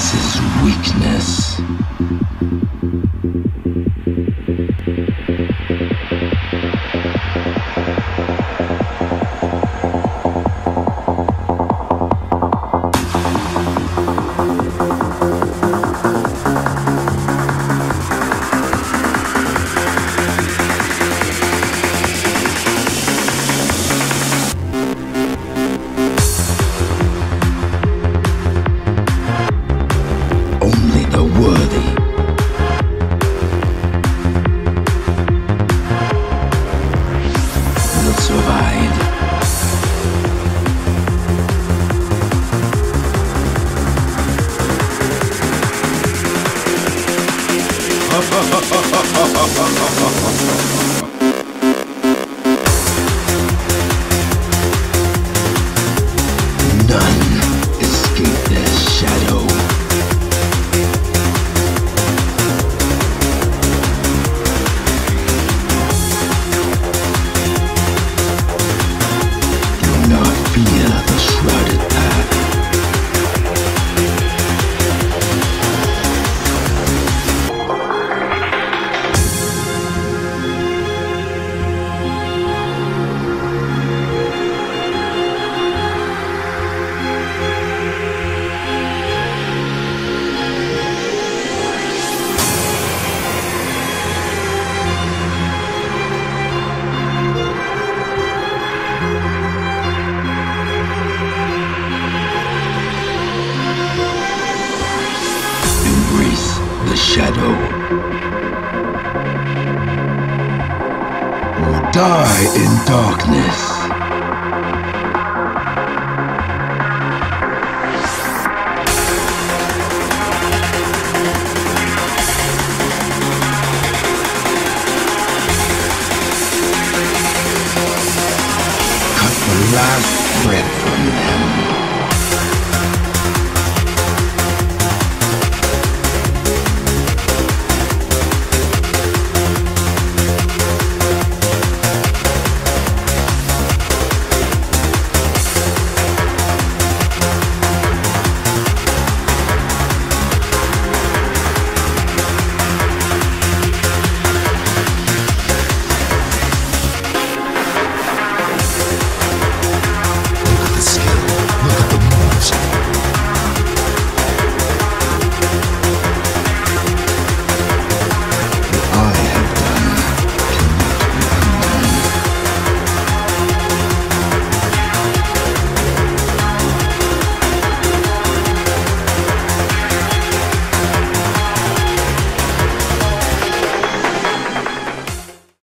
Is weakness. ハハハハハハ shadow. Or die in darkness. Cut the last thread from them.